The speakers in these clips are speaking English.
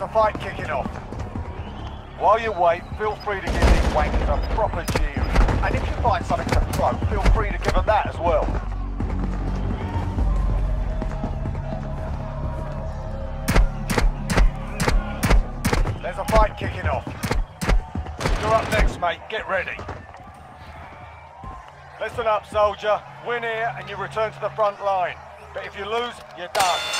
There's a fight kicking off. While you wait, feel free to give these wankers a proper jeer. And if you find something to throw, feel free to give them that as well. There's a fight kicking off. You're up next, mate. Get ready. Listen up, soldier. Win here and you return to the front line. But if you lose, you're done.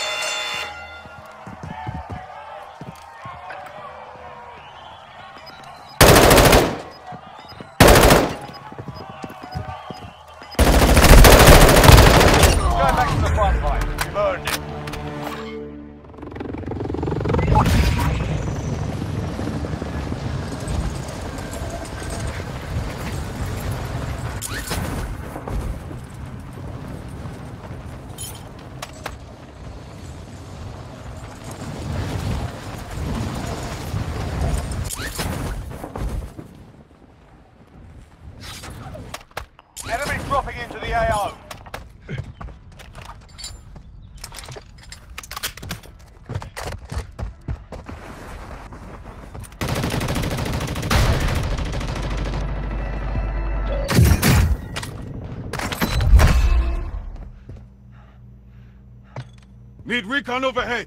Dropping into the AO. Need recon overhead.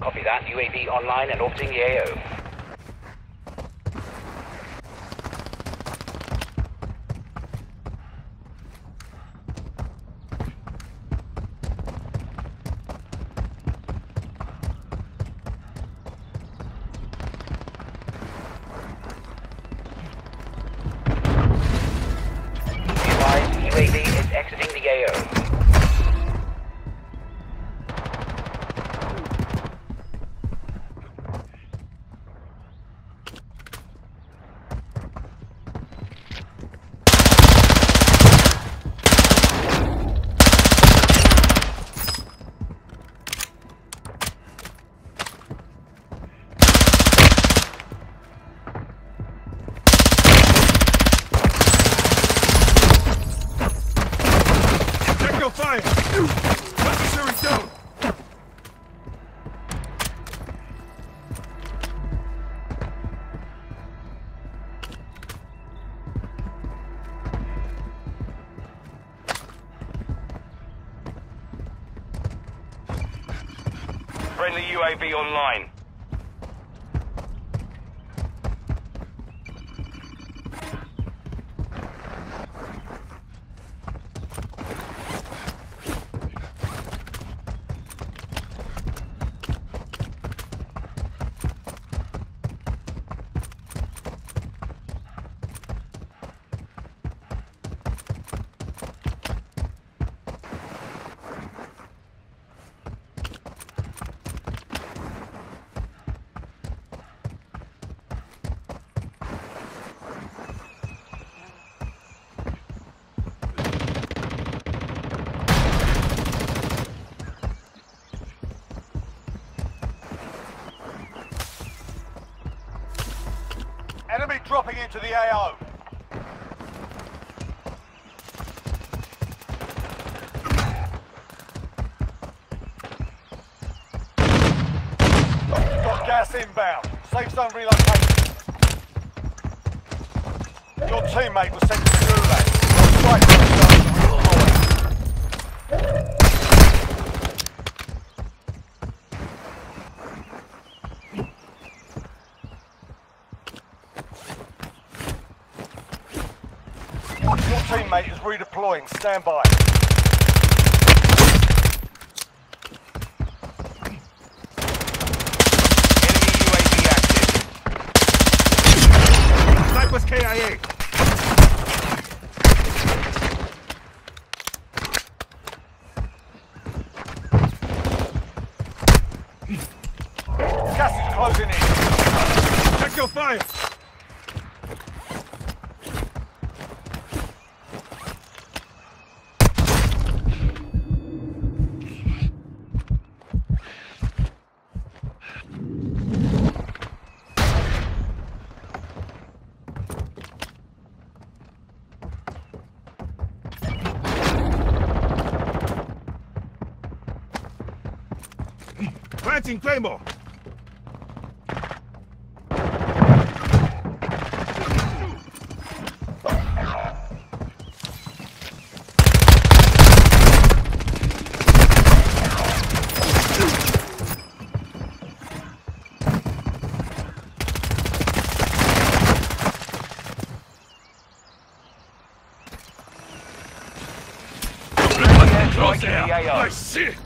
Copy that. UAV online and orbiting the AO. Friendly UAV online. Enemy dropping into AO. Got gas inbound. Safe zone relocation. Your teammate was sent to the Gulag. Strike zone redeployed. Your teammate is redeploying. Stand by. Enemy UAV active. Snipers KIA. Planting Claymore! Right, right, right, right,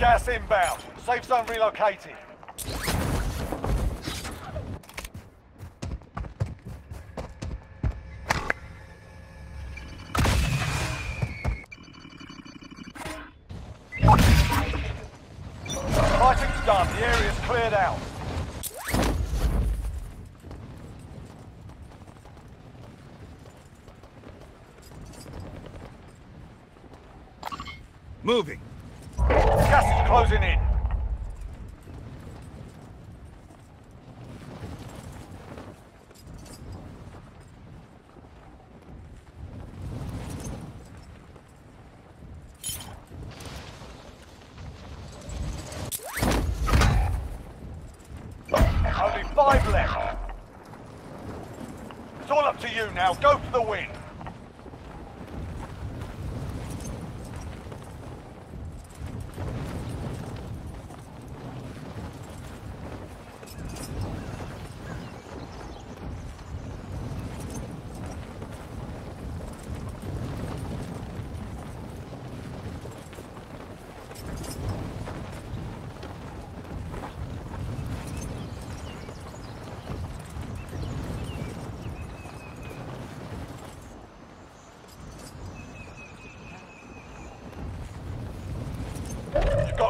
gas inbound. Safe zone relocated. Fighting's done. The area's cleared out. Moving! Closing in. Only five left. It's all up to you now. Go for the win. You've got